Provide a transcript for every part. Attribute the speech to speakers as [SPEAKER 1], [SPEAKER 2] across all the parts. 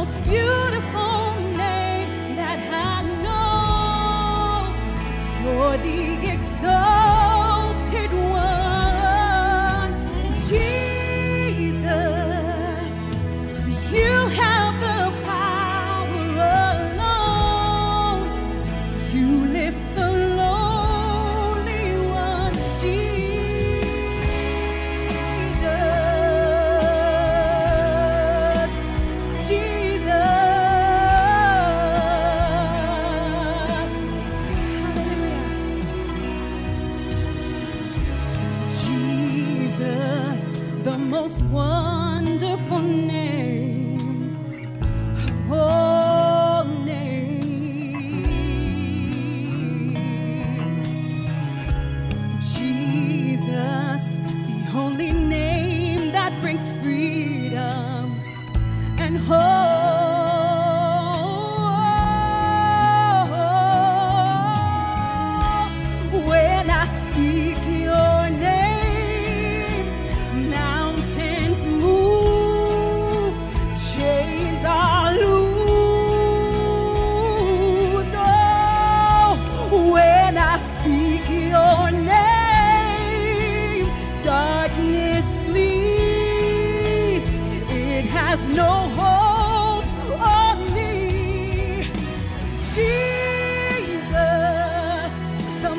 [SPEAKER 1] most beautiful. most won.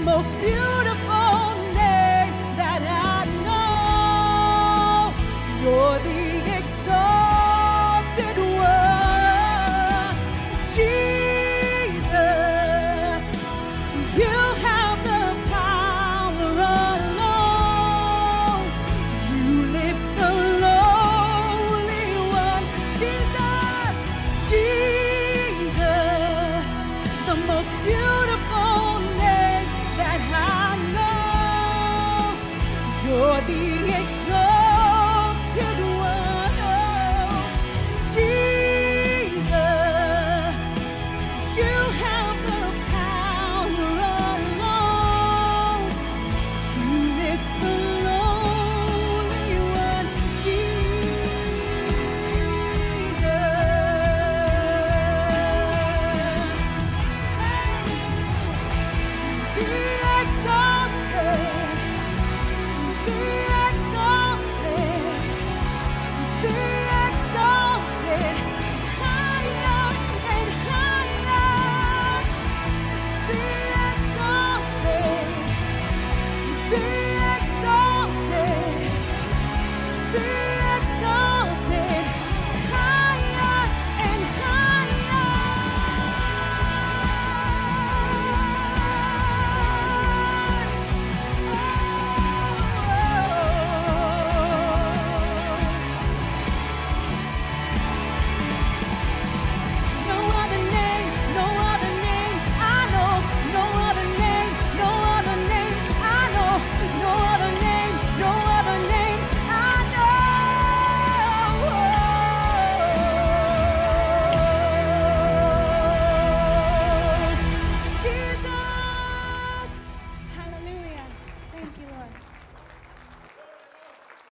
[SPEAKER 1] most beautiful.